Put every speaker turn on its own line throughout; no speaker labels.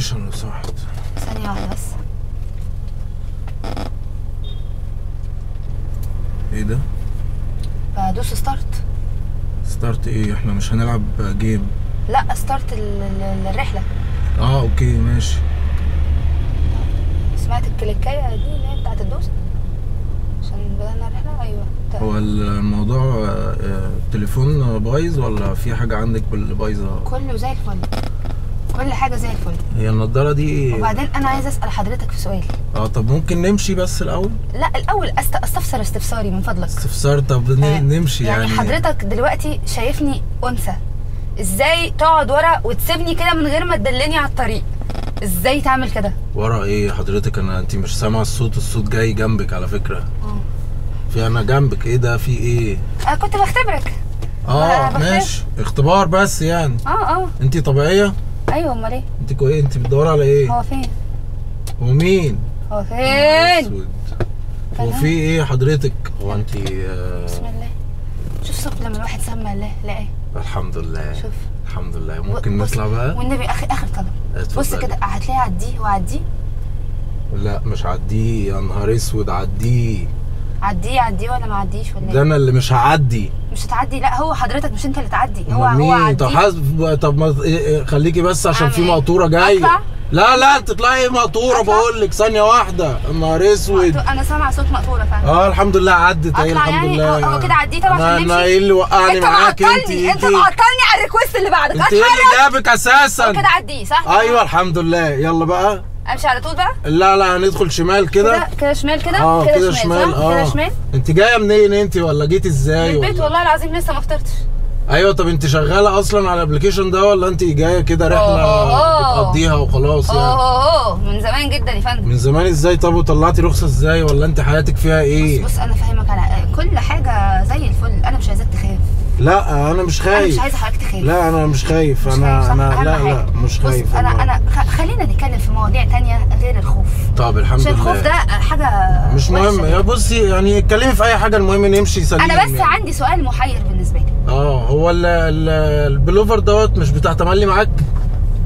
ال location لو سمحت.
ثانية واحدة بس.
إيه ده؟
بدوس start
start إيه؟ إحنا مش هنلعب game
لا start ال- ال- الرحلة.
آه okay ماشي.
سمعت ال click ايه دي اللي هي بتاعت الدوس؟ عشان بدأنا الرحلة؟ أيوه. ت-
هو الموضوع آه، آه، التليفون بايظ ولا في حاجة عندك بايظة
كله زي الفل. كل حاجة زي الفل.
هي النضارة دي
وبعدين أنا عايزه أسأل حضرتك في سؤال.
آه طب ممكن نمشي بس الأول؟
لا الأول أست... أستفسر استفساري من فضلك.
استفسار طب ن-
آه،
نمشي
يعني,
يعني.
حضرتك دلوقتي شايفني أنثى. إزاي تقعد ورا وتسيبني كده من غير ما تدلني على الطريق؟ إزاي تعمل كده؟
ورا إيه حضرتك؟ أنا انت مش سامعة الصوت الصوت جاي جنبك على فكرة. في أنا جنبك إيه ده؟ في إيه؟
أنا كنت بختبرك.
آه
بخاف.
ماشي. اختبار بس يعني.
آه آه.
انت طبيعية؟
أيوه أمال إيه؟
أنت كويس أنت بتدوري على إيه؟
هو فين؟
هو مين؟
هو فين.
هو؟ في إيه حضرتك؟ هو أنت آه
بسم الله. شوف صوت لما الواحد سمى الله لا إيه؟
الحمد لله.
شوف.
الحمد لله. ممكن نطلع بقى؟
والنبي اخر آخر طلب بص. كده هتلاقي عديه وعديه.
لا مش عديه. يا نهار أسود عديه.
عديه عديه ولا ما عديش ولا
ده
إيه؟
أنا اللي مش هعدي.
مش هتعدي. لا هو حضرتك مش انت اللي تعدي. هو هو
طب حاسب طب ما إيه- إيه، خليكي بس عشان في
إيه؟
مقطورة جاية.
أطلع؟
لا لا تطلعي
مقطورة؟
بقول لك ثانية واحدة. النهار أسود.
أنا سامعة صوت مقطورة فعلا.
آه الحمد لله عدت. اهي
أطلع
الحمد
يعني؟
لله.
هو- هو كده عديه طبعا عشان
أنا
نمشي؟
إيه اللي وقعني معاك؟ أنت
معطلني
أنت
معطلني على الريكوست اللي بعدك
أنت إيه اللي جابك
هو
أساسا
كده عديه صح؟
أيوه الحمد لله. يلا بقى.
امشي على طول بقى؟
لا لا هندخل شمال
كده.
كده
شمال كده؟
آه كده؟ شمال آه
كده شمال؟
انت جاية منين انت ولا جيت إزاي
من البيت والله العظيم لسه ما فطرتش.
أيوه طب انت شغالة أصلا على الأبلكيشن ده ولا انت جاية كده رحلة
أوه.
بتقضيها وخلاص يعني؟
أوه من زمان جدا يا فندم.
من زمان إزاي؟ طب وطلعتي رخصة إزاي ولا انت حياتك فيها إيه؟
بص بص أنا فاهمك على كل حاجة زي الفل. أنا مش عايزاك تخاف.
لا أنا مش
أنا
خايف.
مش عايزة حضرتك تخاف.
لا أنا مش خايف.
مش
أنا
خايف، صح؟ أنا
لا. لا مش
بص
خايف
أنا
والله.
أنا خ- خلينا نتكلم في مواضيع تانية غير الخوف.
طب الحمد
عشان الخوف
لله.
ده حاجة
مش مهم. يا
جدا.
بصي يعني اتكلمي في أي حاجة المهم نمشي سليم
أنا بس
يعني.
عندي سؤال محير بالنسبة لي.
آه هو ال- ال- البلوفر دوت مش بتاع تملي معاك؟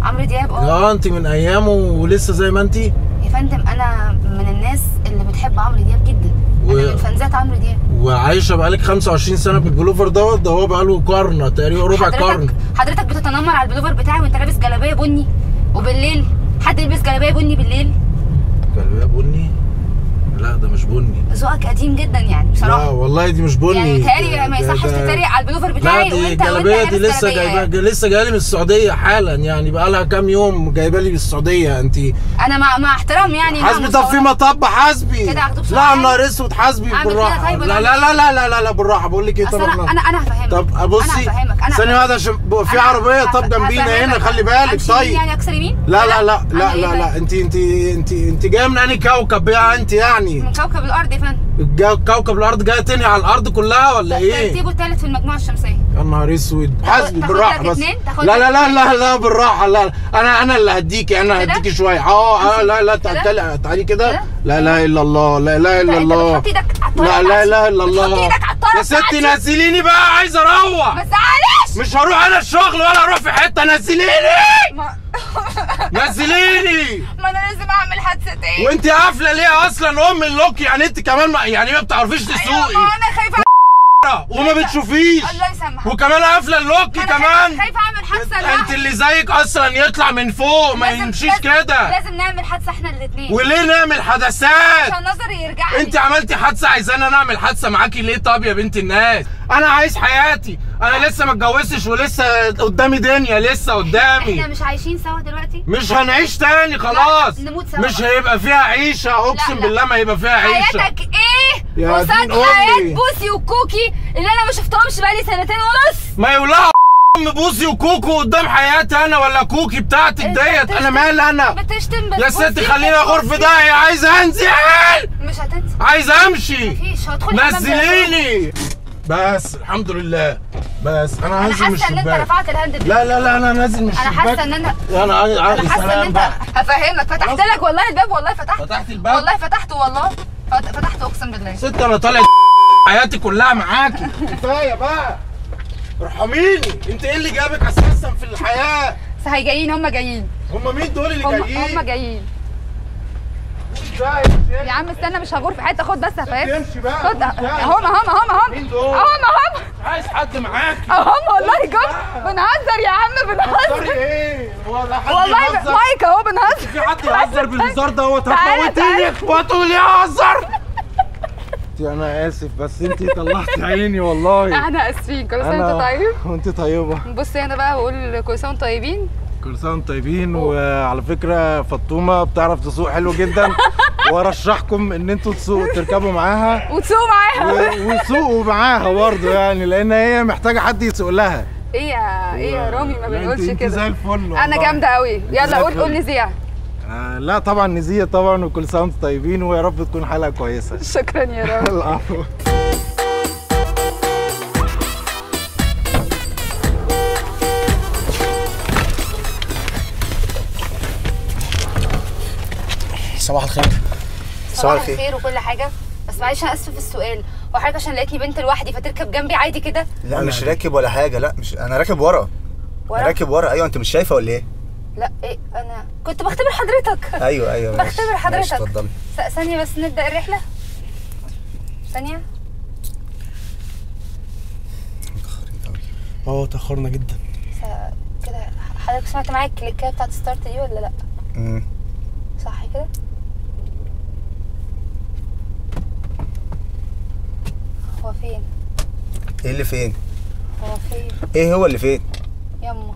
عمرو دياب آه.
آه انت من أيامه ولسه زي ما انت
يا فندم أنا من الناس اللي بتحب عمرو دياب جدا.
و-
أنا من فانزات عمرو دياب.
وعايشة بقالك 25 سنة بالبلوفر دوت ده هو بقاله قرن تقريبا ربع قرن.
حضرتك حضرتك بتتنمر على البلوفر بتاعي وأنت لابس جلابية بني؟ وبالليل حد يلبس جلابية بني بالليل؟
جلبيه بني؟ لا ده مش بني.
ذوقك قديم جدا يعني
لا
بصراحه
والله دي مش بني.
يعني متهيألي ما يصحش تتريق على البلوفر
لا
بتاعي
دي
وانت وانت
الجلابيه دي لسه جايبه
يعني.
لسه جاية لي من السعودية حالا يعني بقى لها كام يوم جايبه لي من السعودية انت
أنا مع مع احترام يعني
حاسبي طب في مطب حاسبي.
كده هاخده
لا؟ النهار أسود حاسبي بالراحة.
طيب
لا لا لا لا لا لا, لا بالراحه بقول لك
إيه
طب
أنا أنا هفهمك.
طب بصي ثانية واحدة عشان في
عربية
طب جنبينا هنا. خلي بالك طيب.
يعني اكسر يمين؟
لا لا لا لا لا لا؟ انت انت انت انت جاية من أنهي كوكب؟ بقى انت يعني.
من كوكب الأرض يا فندم.
كوكب الأرض جاية تنهي على الأرض كلها ولا إيه؟
ترتيبه الثالث في المجموعة الشمسية.
يا نهار أسود.
تاخد بالراحة
بس. لا لا لا لا لا بالراحة. لا أنا أنا اللي هديكي
أنا؟
هديكي شوية. آه
أمسك
لا لا؟ تعالي تعالي كده؟ لا لا إلا الله لا لا
إلا
الله. لا لا. لا
إلا
الله. يا ستي. نزليني بقى عايز أروح.
ما تزعلش
مش هروح أنا الشغل ولا أروح في حتة. نزليني. نزليني!
ما أنا لازم أعمل حادثة تاني.
وأنت قافلة ليه أصلا؟ أم اللوك يعني أنت كمان ما يعني ما بتعرفيش
أيوة،
تسوقي.
ما أنا خايفة
وما بتشوفيش.
الله يسامحك.
وكمان قافلة اللوك كمان.
خايفة أعمل
حادثة
أنت.
اللي زيك أصلا يطلع من فوق ما يمشيش كده.
لازم نعمل حادثة إحنا الاثنين
وليه نعمل حدثات
عشان نظري يرجع لي.
أنت عملتي حادثة عايزانا نعمل حادثة معاكي ليه طب يا بنت الناس؟ أنا عايز حياتي. أنا لسه ما اتجوزتش ولسه قدامي دنيا لسه
إحنا
قدامي
مش عايشين سوا دلوقتي؟
مش هنعيش تاني خلاص.
لا، نموت سوا.
مش
بقى.
هيبقى فيها عيشة اقسم. بالله ما هيبقى فيها عيشة.
حياتك إيه؟
يا
قصاد. حياه بوسي وكوكي اللي أنا ما شفتهمش بقالي سنتين ونص.
ما يولعوا ام بوسي وكوكو قدام حياتي أنا ولا كوكي بتاعتك ديت. أنا مال أنا؟
بتشتم بس
يا ستي خليني غرف
بوسي.
داهية عايز انزل.
مش هتنسى
عايز امشي.
مفيش. حمام
نزليني. بس الحمد لله. بس. أنا
أنا
هنزل من
حاسة إن أنت
الشباك.
رفعت الهاند.
لا لا لا أنا نازل من
أنا
الشباك.
حاسه إن
أنا
أنا حاسة
إن
انت هفهمك. فتحت. لك والله الباب والله فتحت.
فتحت الباب.
والله فتحته والله. فت- فتحته أقسم بالله.
ست أنا طالع حياتي كلها معاكي كفاية بقى. ارحميني أنت إيه اللي جابك أساسا في الحياة؟
بس هيجايين هم جايين.
هم مين دول اللي
هم
جايين؟
هم جايين. يا عم استنى مش هغور في حتة. خد بس يا فاهم
تمشي بقى.
خد هم هم هم هم؟ هم هم
عايز حد معاك.
هم والله جم بنهزر يا عم بنهزر.
إيه؟ هو ده حد
والله؟ مايك أهو بنهزر.
في حد يهزر بالهزار دوت هتموتيني. اخواته ليه اهزر أنا آسف بس أنت طلعت عيني والله.
إحنا آسفين. كل سنة وأنت طيب؟
وأنت طيبة.
بص هنا بقى بقول كل سنة وأنتم طيبين.
كل سنة وأنتم طيبين وعلى فكرة فطومة بتعرف تسوق حلو جدا. وارشحكم إن أنتوا تسوقوا تركبوا معاها.
وتسوقوا معاها.
و- وتسوقوا معاها برضه يعني لأن هي محتاجة حد يسوق لها.
إيه يا إيه يا رامي ما
لا،
بنقولش
انت زي
كده.
الفل أنا.
جامدة قوي يلا قول. قول نزيع
آه لا طبعا نزيه طبعا وكل سنه وأنتم طيبين ويا رب تكون حلقه كويسة.
شكرا يا رامي.
العفو.
صباح الخير.
صباح الخير. وكل حاجة. بس معلش أنا آسفة في السؤال. هو حضرتك عشان لقيتني بنت لوحدي فتركب جنبي عادي كده؟
لا مش راكب ولا حاجة. لا مش أنا راكب ورا.
ورا؟
راكب ورا. أيوه أنت مش شايفة ولا إيه؟
لا إيه أنا كنت بختبر حضرتك.
أيوه أيوه ماشي.
بختبر
ماشي،
حضرتك.
اتفضلي.
ثانية بس نبدأ الرحلة. ثانية.
متأخرين قوي
آه تأخرنا جدا.
كده حضرتك سمعت معايا ال click ات بتاعت start دي ولا لا؟
امم
صح كده هو فين؟
إيه اللي فين؟
هو فين؟
إيه هو اللي فين؟
يما.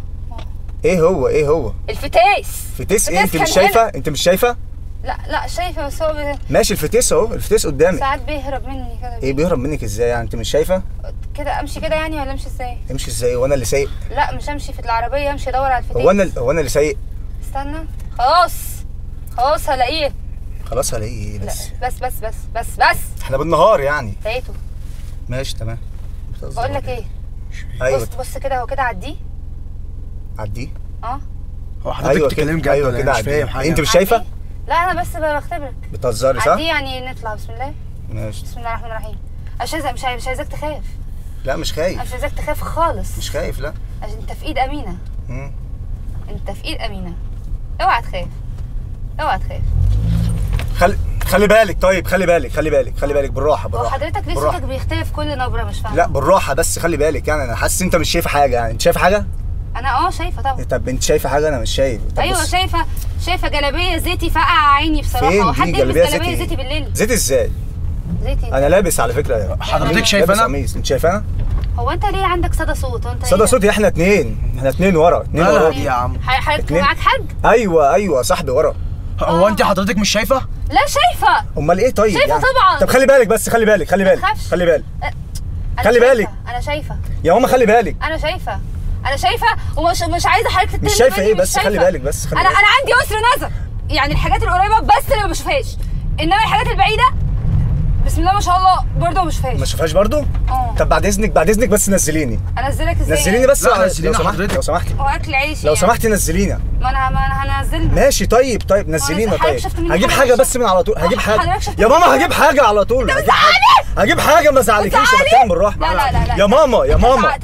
إيه هو؟ إيه هو؟
الفتيس
فتيس
إيه؟
انت مش
شايفة.
انت مش شايفة؟
لا لا شايفة بس هو بي-
ماشي الفتيس اهو الفتيس قدامك
ساعات بيهرب مني كده.
إيه بيهرب منك إزاي يعني؟ انت مش شايفة؟
كده امشي كده يعني ولا امشي إزاي؟
امشي إزاي؟ وأنا اللي سايق.
لا مش امشي في العربية امشي ادور على الفتيس
هو أنا هو أنا اللي سايق.
استنى. خلاص. خلاص هلاقيه.
خلاص هلاقيه إيه
لا
بس؟
بس بس بس بس بس.
إحنا بالنهار يعني.
لقيته.
ماشي تمام.
بقول لك إيه؟
أيوه.
بص بص كده هو كده عديه.
عديه؟
آه.
هو حضرتك
أيوه
بتتكلم جد
أيوه
ولا
كده
مش فاهم حاجة؟
أنت مش
شايفة؟ لا أنا بس بختبرك.
بتهزري صح؟
عديه يعني نطلع بسم الله.
ماشي.
بسم الله الرحمن الرحيم. مش عايزك مش عايز- مش عايزاك تخاف.
لا مش خايف.
مش عايزاك تخاف خالص.
مش خايف لا.
عشان أنت في إيد أمينة.
مم.
أنت في إيد أمينة. أوعى تخاف. أوعى تخاف.
خلي خلي بالك طيب خلي بالك خلي بالك خلي بالك بالراحة
هو
بالراحة.
حضرتك ليه. صوتك بيختلف كل نبرة مش فاهمة.
لا بالراحة بس خلي بالك يعني أنا حاسس أنت مش شايفة حاجة يعني أنت شايفة حاجة؟
أنا آه شايفة طبعا.
طب أنت شايفة حاجة؟ أنا مش شايف. طب
أيوه
بص.
شايفة شايفة جلابية زيتي فقع عيني بصراحة.
فين
هو حد يلبس جلابية
زيتي؟
زيتي بالليل؟
زيت إزاي؟
زيتي.
أنا لابس على فكرة.
حضرتك شايف
لابس
أنا؟
قميص. أنت شايف أنا؟
هو أنت ليه عندك صدى صوت؟ وانت
صدى؟ صوتي إحنا اتنين. إحنا اتنين ورا اتنين ورا.
يا عم.
حضرتك. معاك حاج
أيوه أيوه صاحبي ورا.
هو انت حضرتك مش شايفة
لا شايفة
أمال إيه طيب
شايفة
يعني؟
طبعاً.
طب خلي بالك بس خلي بالك خلي بالك. خلي بالك
أنا
خلي
شايفة.
بالك.
أنا شايفة
يا ماما خلي بالك
أنا شايفة أنا شايفة ومش مش عايزة حضرتك تتهم
مش إيه
مش
بس خلي. بالك بس خلي
أنا
بالك.
أنا عندي اسر نظر يعني الحاجات القريبة بس اللي ما بشوفهاش إنما الحاجات البعيدة بسم الله ما شاء الله برضه ما
ما
بشوفهاش
شوفهاش برضو
آه.
طب بعد اذنك بعد إذنك بس نزليني.
أنزلك إزاي؟
نزليني بس
لا،
لو
نزلينا
سمحتي
حضرتك.
لو سمحتي
هو أكل عيش
لو
يعني.
سمحتي نزلينا.
ما أنا ما أنا هنزل
ماشي طيب طيب نزلينا طيب. هجيب
حاجة حاجة؟
بس من على طول. هجيب
حاجة.
يا ماما هجيب حاجة؟ على طول. هجيب حاجة. هجيب حاجة ما زعلكيش
أنا؟
بتكلم بالراحة.
لا لا لا لا.
يا ماما يا ماما.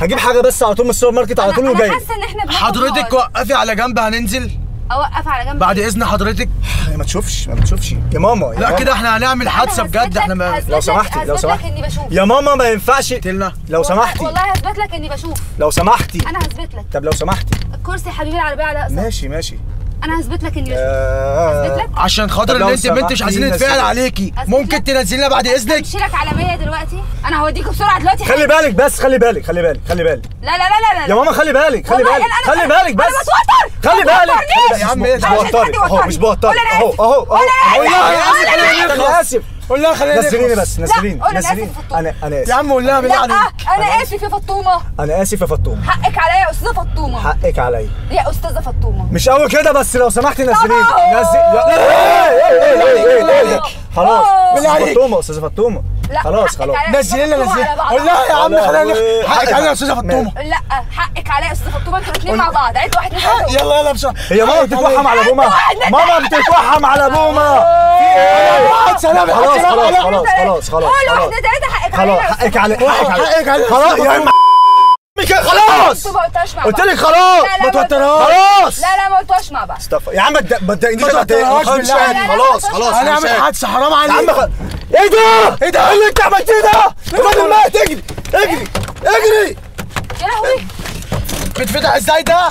هجيب حاجة بس على طول من السوبر ماركت على طول وجاي.
حاسة إن إحنا
حضرتك. وقفي على جنب هننزل؟
أوقف على جنب.
بعد إذن حضرتك.
ما تشوفش ما بتشوفش. يا ماما يا
لا. كده إحنا هنعمل
حادثة
بجد إحنا ما
لو سمحتي لو سمحتي.
إني بشوف.
يا ماما ما ينفعش.
قتلنا
لو سمحتي.
والله هثبت لك إني بشوف.
لو سمحتي.
أنا هثبت لك.
طب لو سمحتي.
الكرسي يا حبيبي العربية على اقصى
ماشي ماشي.
أنا هثبت لك اني بشوف
آه،
هثبت لك؟
عشان خاطر ان انت بنت مش عايزين نتفاعل. عليكي. ممكن. تنزلينا بعد إذنك؟
امشي لك على 100 دلوقتي؟ أنا هوديك بسرعة دلوقتي
خلي بالك بس خلي بالك خلي بالك خلي بالك.
لا لا لا لا لا
يا ماما خلي بالك خلي بالك خلي بالك بس.
بتوتر.
خلي بالك. يا عم مش؟ بوترك أهو مش بوترك
أهو.
أهو
أهو.
يا
أنا
أنا آسف.
قول لها خلينا
نزليني. بس نزليني
قول
نزليني. أنا أنا
يا
اسف
عم قول لها بالله عليك
أنا اسف يا فطومه
أنا اسف يا فطوم
حقك عليا يا استاذه فطومه
حقك عليا
يا استاذه فطومه
مش قوي كده بس لو سمحتي نزليني. نزل يا- إيه، إيه، إيه، إيه، إيه، إيه، إيه. خلاص. أستاذ
عليك.
فطومه أستاذ فطومه
لا
خلاص خلاص.
عليا يا
نزلي لنا نزلي. قول لها يا عم خلينا حقك علينا يا استاذه فطومه
لا حقك عليا يا استاذه فطومه أنتوا الاثنين مع بعض. عيد واحد
يلا يلا بسرعة.
هي ماما بتتوحم على بومة. ماما بتتوحم على
بومة.
خلاص
سلام
خلاص. خلاص خلاص خلاص
قول
خلاص.
واحدة ثلاثة حقك
خلاص
عليا.
حقك علي حقك علي
حقك علي
خلاص. يا كده خلاص. قلت لك خلاص
لا، لا،
ما توترهاش. خلاص.
لا لا ما قلتوهاش مع بعض.
يا عم ما تضايقنيش.
عليك.
خلاص
لا، لا،
خلاص أنا
عامل. حادثة حرام
يا عم
عليك.
إيه ده؟ إيه ده؟ إيه اللي انت عملتيه ده؟ الراجل مات اجري! اجري! اجري!
يا لهوي
بتفتح إزاي ده؟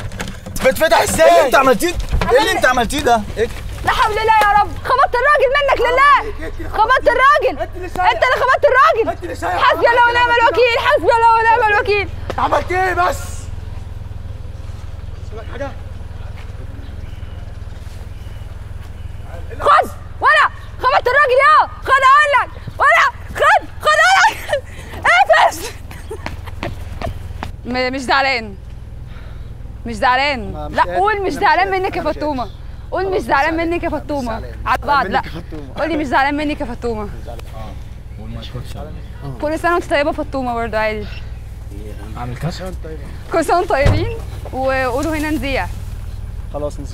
بتفتح
إيه اللي
إزاي
انت عملتيه؟ إيه اللي انت عملتيه ده؟ اجري.
لا حول الله يا رب. خبطت الراجل منك لله. خبطت. الراجل. انت اللي خبطت الراجل. حسبي الله ونعم الوكيل. حسبي الله ونعم الوكيل.
عملت إيه بس؟
خد ولا خبطت الراجل يا خد أقول لك ولا خد خد أقول لك اقفش م- مش زعلان. مش زعلان. لا قول مش زعلان منك يا فطومه قول مش زعلان منك يا فطومه على بعض. لا. قولي مش زعلان منك يا فطومه كل سنة وانت طيبة فطومه برضه عادي.
عامل كده
كل سنة وأنتم طيبين وقولوا هنا نذيع
خلاص نسيت